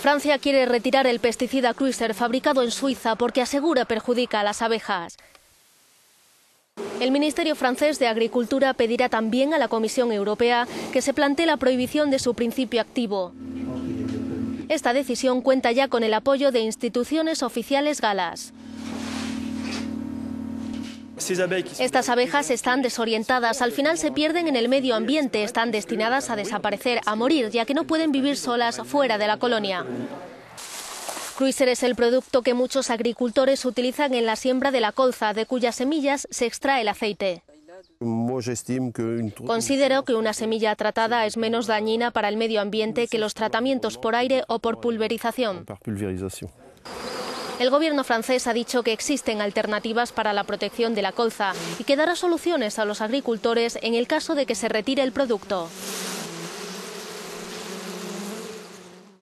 Francia quiere retirar el pesticida Cruiser fabricado en Suiza porque asegura perjudica a las abejas. El Ministerio francés de Agricultura pedirá también a la Comisión Europea que se plantee la prohibición de su principio activo. Esta decisión cuenta ya con el apoyo de instituciones oficiales galas. Estas abejas están desorientadas, al final se pierden en el medio ambiente, están destinadas a desaparecer, a morir, ya que no pueden vivir solas fuera de la colonia. Cruiser es el producto que muchos agricultores utilizan en la siembra de la colza, de cuyas semillas se extrae el aceite. Considero que una semilla tratada es menos dañina para el medio ambiente que los tratamientos por aire o por pulverización. El gobierno francés ha dicho que existen alternativas para la protección de la colza y que dará soluciones a los agricultores en el caso de que se retire el producto.